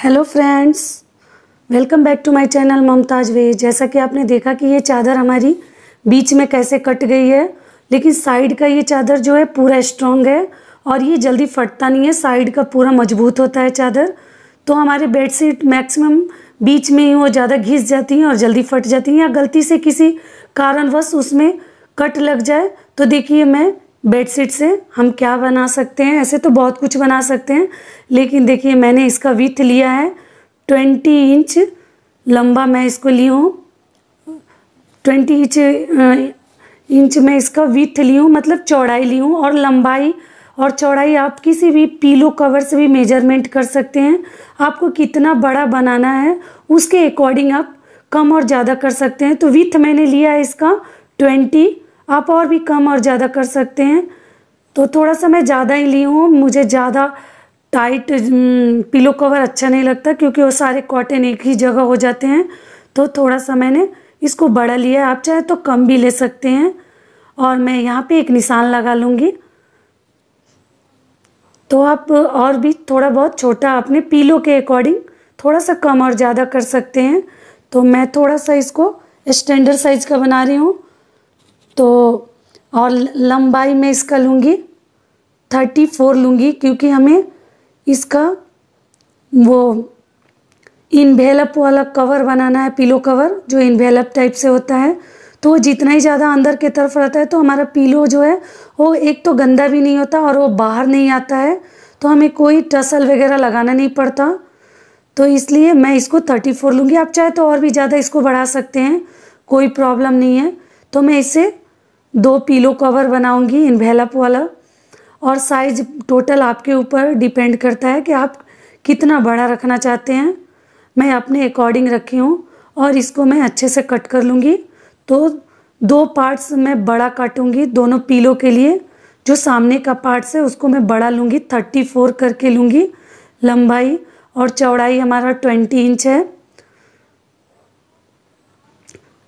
Hello friends welcome back to my channel Mumtaz वे जैसा कि आपने देखा कि ये चादर हमारी बीच में कैसे कट गई है, लेकिन साइड का ये चादर जो है पूरा स्ट्रॉन्ग है और ये जल्दी फटता नहीं है। साइड का पूरा मज़बूत होता है चादर। तो हमारे बेडशीट मैक्सिमम बीच में ही वो ज़्यादा घिस जाती हैं और जल्दी फट जाती हैं या गलती से किसी कारणवश उसमें कट लग जाए। तो देखिए मैं बेडशीट से हम क्या बना सकते हैं? ऐसे तो बहुत कुछ बना सकते हैं, लेकिन देखिए, मैंने इसका विथ लिया है। ट्वेंटी इंच लंबा मैं इसको ली हूँ। ट्वेंटी इंच इंच में इसका विथ ली हूँ मतलब चौड़ाई ली हूँ और लंबाई। और चौड़ाई आप किसी भी पीलो कवर से भी मेज़रमेंट कर सकते हैं। आपको कितना बड़ा बनाना है, उसके अकॉर्डिंग आप कम और ज़्यादा कर सकते हैं। तो विथ मैंने लिया है इसका ट्वेंटी। आप और भी कम और ज़्यादा कर सकते हैं। तो थोड़ा सा मैं ज़्यादा ही ली हूँ। मुझे ज़्यादा टाइट पिलो कवर अच्छा नहीं लगता क्योंकि वो सारे कॉटन एक ही जगह हो जाते हैं। तो थोड़ा सा मैंने इसको बड़ा लिया आप चाहे तो कम भी ले सकते हैं। और मैं यहाँ पे एक निशान लगा लूँगी। तो आप और भी थोड़ा बहुत छोटा अपने पीलो के अकॉर्डिंग थोड़ा सा कम और ज़्यादा कर सकते हैं। तो मैं थोड़ा सा इसको स्टैंडर्ड साइज़ का बना रही हूँ। तो और लंबाई में इसका लूँगी थर्टी फोर लूँगी क्योंकि हमें इसका वो इन्वेलप वाला कवर बनाना है पिलो कवर जो इन्वेलप टाइप से होता है। तो वो जितना ही ज़्यादा अंदर की तरफ़ रहता है तो हमारा पिलो जो है, वो एक तो गंदा भी नहीं होता और वो बाहर नहीं आता है। तो हमें कोई टसल वगैरह लगाना नहीं पड़ता। तो इसलिए मैं इसको थर्टी फोर लूँगी। आप चाहे तो और भी ज़्यादा इसको बढ़ा सकते हैं, कोई प्रॉब्लम नहीं है। तो मैं इसे दो पीलो कवर बनाऊँगी इन्वेलप वाला। और साइज़ टोटल आपके ऊपर डिपेंड करता है कि आप कितना बड़ा रखना चाहते हैं। मैं अपने अकॉर्डिंग रखी हूँ और इसको मैं अच्छे से कट कर लूँगी। तो दो पार्ट्स मैं बड़ा काटूँगी दोनों पीलो के लिए। जो सामने का पार्ट्स है उसको मैं बड़ा लूँगी थर्टी फोर करके लूँगी। लंबाई और चौड़ाई हमारा ट्वेंटी इंच है।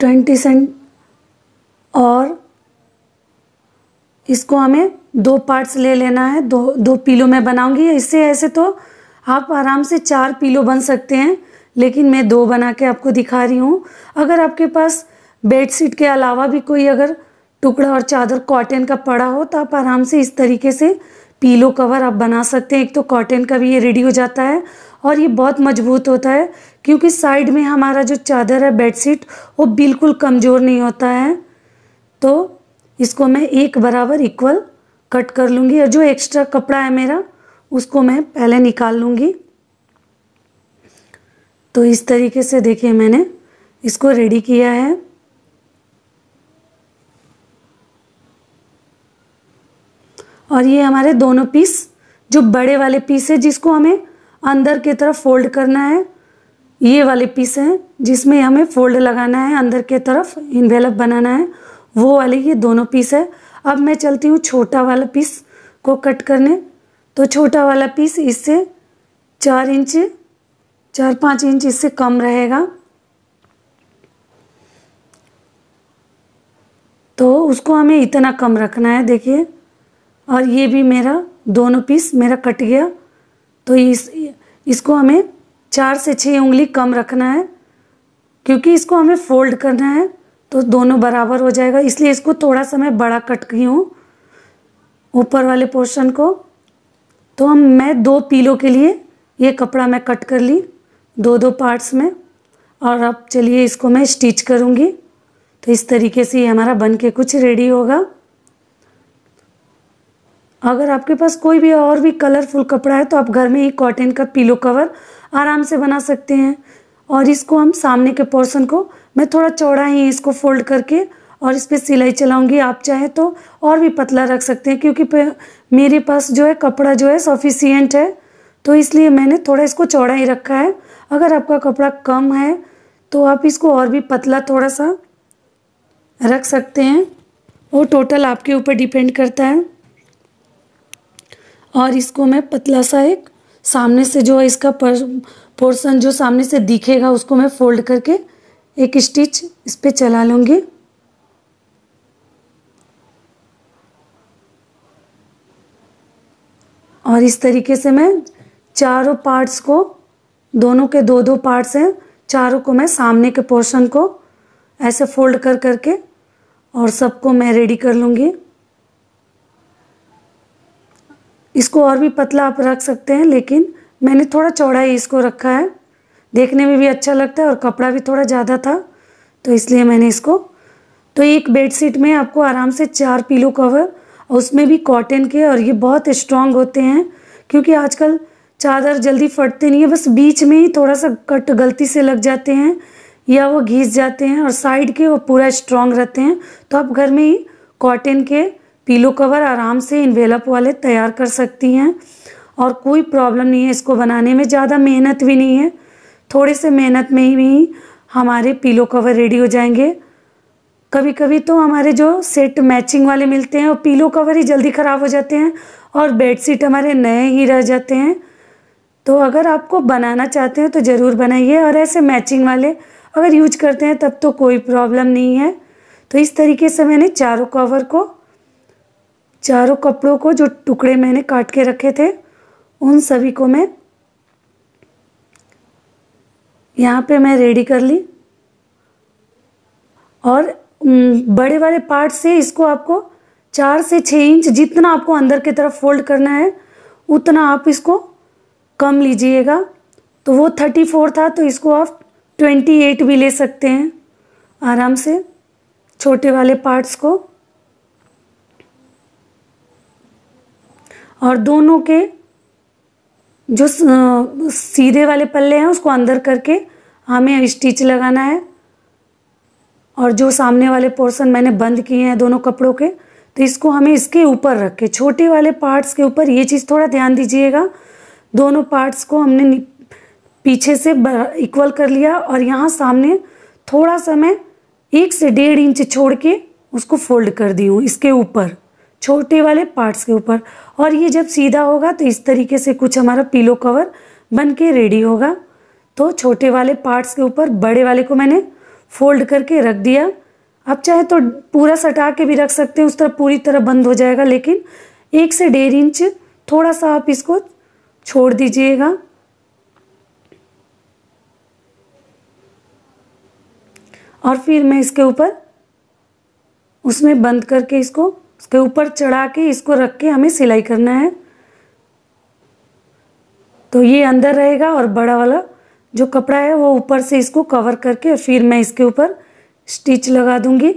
ट्वेंटी सेंट और इसको हमें दो पार्ट्स ले लेना है, दो दो पीलो में बनाऊँगी। इससे ऐसे तो आप आराम से चार पीलो बन सकते हैं, लेकिन मैं दो बना के आपको दिखा रही हूँ। अगर आपके पास बेडशीट के अलावा भी कोई अगर टुकड़ा और चादर कॉटन का पड़ा हो तो आप आराम से इस तरीके से पीलो कवर आप बना सकते हैं। एक तो कॉटन का भी ये रेडी हो जाता है और ये बहुत मज़बूत होता है, क्योंकि साइड में हमारा जो चादर है बेडशीट वो बिल्कुल कमज़ोर नहीं होता है। तो इसको मैं एक बराबर इक्वल कट कर लूँगी और जो एक्स्ट्रा कपड़ा है मेरा, उसको मैं पहले निकाल लूँगी। तो इस तरीके से देखिए मैंने इसको रेडी किया है। और ये हमारे दोनों पीस जो बड़े वाले पीस है, जिसको हमें अंदर की तरफ़ फोल्ड करना है, ये वाले पीस हैं, जिसमें हमें फोल्ड लगाना है, अंदर की तरफ़ इन्वेलप बनाना है। वो वाले ये दोनों पीस है। अब मैं चलती हूँ छोटा वाला पीस को कट करने। तो छोटा वाला पीस इससे चार इंच चार पाँच इंच इससे कम रहेगा। तो उसको हमें इतना कम रखना है, देखिए। और ये भी मेरा दोनों पीस मेरा कट गया। तो इस, इसको हमें चार से छः उंगली कम रखना है, क्योंकि इसको हमें फोल्ड करना है। तो दोनों बराबर हो जाएगा। इसलिए इसको थोड़ा सा मैं बड़ा कट की हूँ, ऊपर वाले पोर्शन को। तो हम, मैं दो पीलो के लिए ये कपड़ा मैं कट कर ली, दो दो पार्ट्स में। और अब चलिए इसको मैं स्टिच करूँगी। तो इस तरीके से ये हमारा बन के कुछ रेडी होगा। अगर आपके पास कोई भी और भी कलरफुल कपड़ा है तो आप घर में ही कॉटन का पीलो कवर आराम से बना सकते हैं। और इसको हम सामने के पोर्शन को, मैं थोड़ा चौड़ा ही इसको फोल्ड करके और इस पर सिलाई चलाऊँगी। आप चाहे तो और भी पतला रख सकते हैं, क्योंकि मेरे पास जो है कपड़ा जो है सफिशियंट है। तो इसलिए मैंने थोड़ा इसको चौड़ा ही रखा है। अगर आपका कपड़ा कम है तो आप इसको और भी पतला थोड़ा सा रख सकते हैं। वो टोटल आपके ऊपर डिपेंड करता है। और इसको मैं पतला सा एक सामने से जो है इसका पोर्सन जो सामने से दिखेगा, उसको मैं फोल्ड करके एक स्टिच इस पर चला लूँगी। और इस तरीके से मैं चारों पार्ट्स को, दोनों के दो दो पार्ट्स हैं, चारों को मैं सामने के पोर्शन को ऐसे फोल्ड कर करके और सबको मैं रेडी कर लूँगी। इसको और भी पतला आप रख सकते हैं, लेकिन मैंने थोड़ा चौड़ा ही इसको रखा है। देखने में भी अच्छा लगता है और कपड़ा भी थोड़ा ज़्यादा था तो इसलिए मैंने इसको तो एक बेडशीट में आपको आराम से चार पीलो कवर और उसमें भी कॉटन के, और ये बहुत स्ट्रांग होते हैं, क्योंकि आजकल चादर जल्दी फटते नहीं है, बस बीच में ही थोड़ा सा कट गलती से लग जाते हैं, या वो घिस जाते हैं, और साइड के वो पूरा स्ट्रांग रहते हैं। तो आप घर में ही कॉटन के पीलो कवर आराम से इन्वेलप वाले तैयार कर सकती हैं और कोई प्रॉब्लम नहीं है इसको बनाने में, ज़्यादा मेहनत भी नहीं है। थोड़े से मेहनत में ही हमारे पीलो कवर रेडी हो जाएँगे। कभी कभी तो हमारे जो सेट मैचिंग वाले मिलते हैं और पीलो कवर ही जल्दी ख़राब हो जाते हैं और बेडशीट हमारे नए ही रह जाते हैं। तो अगर आपको बनाना चाहते हैं तो ज़रूर बनाइए और ऐसे मैचिंग वाले अगर यूज़ करते हैं तब तो कोई प्रॉब्लम नहीं है। तो इस तरीके से मैंने चारों कवर को चारों कपड़ों को जो टुकड़े मैंने काट के रखे थे, उन सभी को मैं यहाँ पे मैं रेडी कर ली। और बड़े वाले पार्ट से इसको आपको चार से छः इंच जितना आपको अंदर की तरफ़ फोल्ड करना है, उतना आप इसको कम लीजिएगा। तो वो थर्टी फोर था तो इसको आप ट्वेंटी एट भी ले सकते हैं, आराम से। छोटे वाले पार्ट्स को और दोनों के जो सीधे वाले पल्ले हैं, उसको अंदर करके हमें स्टिच लगाना है। और जो सामने वाले पोर्शन मैंने बंद किए हैं दोनों कपड़ों के तो इसको हमें इसके ऊपर रख के, छोटे वाले पार्ट्स के ऊपर, ये चीज़ थोड़ा ध्यान दीजिएगा, दोनों पार्ट्स को हमने पीछे से इक्वल कर लिया और यहाँ सामने थोड़ा सा मैं एक से डेढ़ इंच छोड़ के उसको फोल्ड कर दी हूँ, इसके ऊपर। छोटे वाले पार्ट्स के ऊपर। और ये जब सीधा होगा तो इस तरीके से कुछ हमारा पीलो कवर बन के रेडी होगा। तो छोटे वाले पार्ट्स के ऊपर, बड़े वाले को मैंने फोल्ड करके रख दिया। आप चाहे तो पूरा सटा के भी रख सकते हैं, उस तरह पूरी तरह बंद हो जाएगा, लेकिन एक से डेढ़ इंच थोड़ा सा आप इसको छोड़ दीजिएगा। और फिर मैं इसके ऊपर, उसमें बंद करके इसको उसके ऊपर चढ़ा के इसको रख के हमें सिलाई करना है। तो ये अंदर रहेगा और बड़ा वाला जो कपड़ा है वो ऊपर से इसको कवर करके फिर मैं इसके ऊपर स्टिच लगा दूँगी।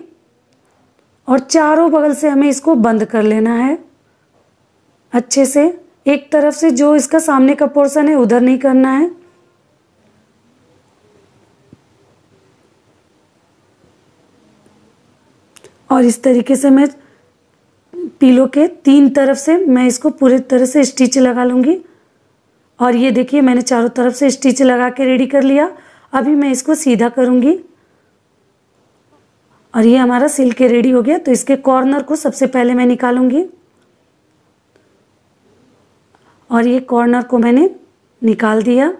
और चारों बगल से हमें इसको बंद कर लेना है। अच्छे से एक तरफ़ से जो इसका सामने का पोर्शन है उधर नहीं करना है। और इस तरीके से मैं पीलो के तीन तरफ़ से मैं इसको पूरी तरह से स्टिच लगा लूँगी। और ये देखिए, मैंने चारों तरफ़ से स्टिच लगा के रेडी कर लिया। अभी मैं इसको सीधा करूँगी। और ये हमारा सिल के रेडी हो गया तो इसके कॉर्नर को सबसे पहले मैं निकालूँगी। और ये कॉर्नर को मैंने निकाल दिया।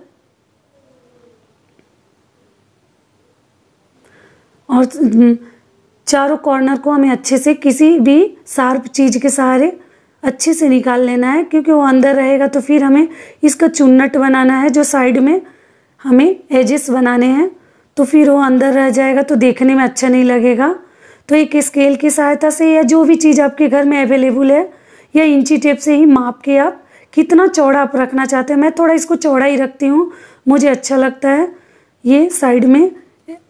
और चारों कॉर्नर को हमें अच्छे से किसी भी शार्प चीज़ के सहारे अच्छे से निकाल लेना है, क्योंकि वो अंदर रहेगा तो फिर हमें इसका चुन्नट बनाना है, जो साइड में हमें एजेस बनाने हैं तो फिर वो अंदर रह जाएगा तो देखने में अच्छा नहीं लगेगा। तो एक स्केल की सहायता से या जो भी चीज़ आपके घर में अवेलेबल है, या इंची टेप से ही माप के आप कितना चौड़ा आप रखना चाहते हैं, मैं थोड़ा इसको चौड़ा ही रखती हूँ, मुझे अच्छा लगता है ये साइड में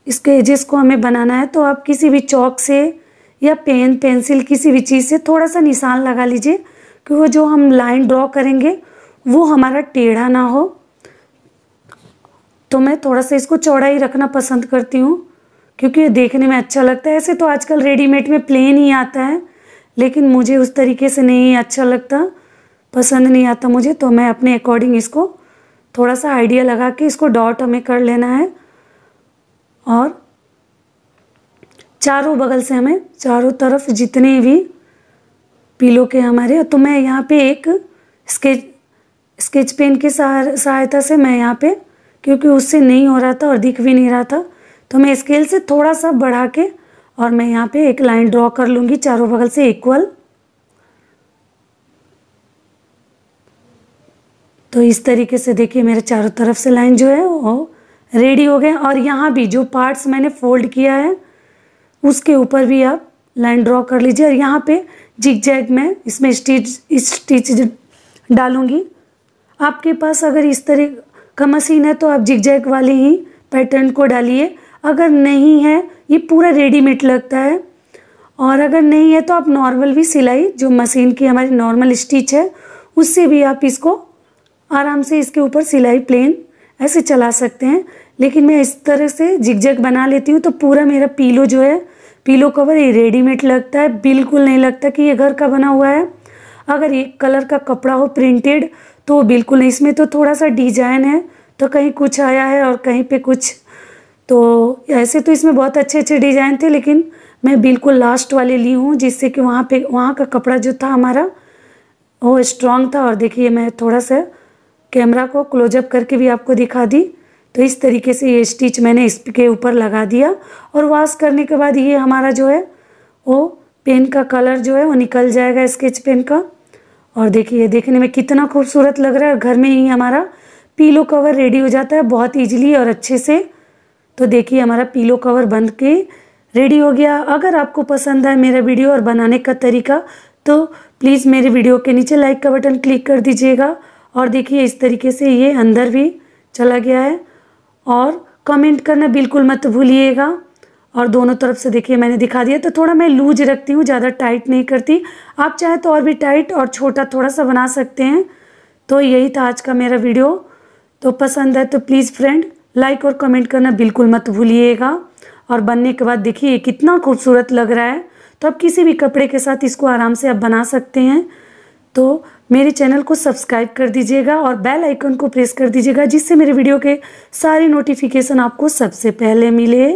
इसके एजेस को हमें बनाना है तो आप किसी भी चौक से या पेन पेंसिल किसी भी चीज़ से थोड़ा सा निशान लगा लीजिए कि वो जो हम लाइन ड्रॉ करेंगे, वो हमारा टेढ़ा ना हो। तो मैं थोड़ा सा इसको चौड़ा ही रखना पसंद करती हूँ, क्योंकि ये देखने में अच्छा लगता है। ऐसे तो आजकल रेडीमेड में प्लेन ही आता है, लेकिन मुझे उस तरीके से नहीं अच्छा लगता, पसंद नहीं आता मुझे तो मैं अपने अकॉर्डिंग इसको थोड़ा सा आइडिया लगा के इसको डॉट हमें कर लेना है। और चारों बगल से हमें चारों तरफ़ जितने भी पीलो के हमारे तो मैं यहाँ पे एक स्केच स्केच पेन की सहायता से मैं यहाँ पे, क्योंकि उससे नहीं हो रहा था और दिख भी नहीं रहा था तो मैं स्केल से थोड़ा सा बढ़ा के और मैं यहाँ पे एक लाइन ड्रॉ कर लूँगी चारों बगल से इक्वल। तो इस तरीके से देखिए मेरे चारों तरफ़ से लाइन जो है वो रेडी हो गए और यहाँ भी जो पार्ट्स मैंने फोल्ड किया है, उसके ऊपर भी आप लाइन ड्रॉ कर लीजिए। और यहाँ पे जिग जैग में इसमें स्टिच स्टिच डालूँगी। आपके पास अगर इस तरह का मशीन है तो आप जिग जैग वाले ही पैटर्न को डालिए। अगर नहीं है, ये पूरा रेडीमेड लगता है। और अगर नहीं है तो आप नॉर्मल भी सिलाई, जो मशीन की हमारी नॉर्मल स्टिच है, उससे भी आप इसको आराम से इसके ऊपर सिलाई प्लेन ऐसे चला सकते हैं। लेकिन मैं इस तरह से जिगजैग बना लेती हूँ तो पूरा मेरा पीलो जो है, पीलो कवर ये रेडीमेड लगता है। बिल्कुल नहीं लगता कि ये घर का बना हुआ है। अगर एक कलर का कपड़ा हो प्रिंटेड तो बिल्कुल नहीं। इसमें तो थोड़ा सा डिज़ाइन है तो कहीं कुछ आया है और कहीं पे कुछ। तो ऐसे तो इसमें बहुत अच्छे अच्छे डिज़ाइन थे, लेकिन मैं बिल्कुल लास्ट वाले ली हूँ, जिससे कि वहाँ पे, वहाँ का कपड़ा जो था हमारा, वो स्ट्रांग था। और देखिए, मैं थोड़ा सा कैमरा को क्लोजअप करके भी आपको दिखा दी। तो इस तरीके से ये स्टिच मैंने इसके ऊपर लगा दिया। और वॉश करने के बाद ये हमारा जो है, वो पेन का कलर जो है, वो निकल जाएगा स्केच पेन का। और देखिए, ये देखने में कितना खूबसूरत लग रहा है। घर में ही हमारा पीलो कवर रेडी हो जाता है बहुत ईजिली और अच्छे से। तो देखिए, हमारा पीलो कवर बन के रेडी हो गया। अगर आपको पसंद आए मेरा वीडियो और बनाने का तरीका तो प्लीज़ मेरे वीडियो के नीचे लाइक का बटन क्लिक कर दीजिएगा। और देखिए, इस तरीके से ये अंदर भी चला गया है। और कमेंट करना बिल्कुल मत भूलिएगा। और दोनों तरफ़ से देखिए, मैंने दिखा दिया। तो थोड़ा मैं लूज रखती हूँ, ज़्यादा टाइट नहीं करती। आप चाहे तो और भी टाइट और छोटा थोड़ा सा बना सकते हैं। तो यही था आज का मेरा वीडियो तो पसंद है तो प्लीज़ फ्रेंड लाइक और कमेंट करना बिल्कुल मत भूलिएगा। और बनने के बाद देखिए कितना खूबसूरत लग रहा है। तो आप किसी भी कपड़े के साथ इसको आराम से आप बना सकते हैं। तो मेरे चैनल को सब्सक्राइब कर दीजिएगा और बेल आइकन को प्रेस कर दीजिएगा, जिससे मेरे वीडियो के सारे नोटिफिकेशन आपको सबसे पहले मिले।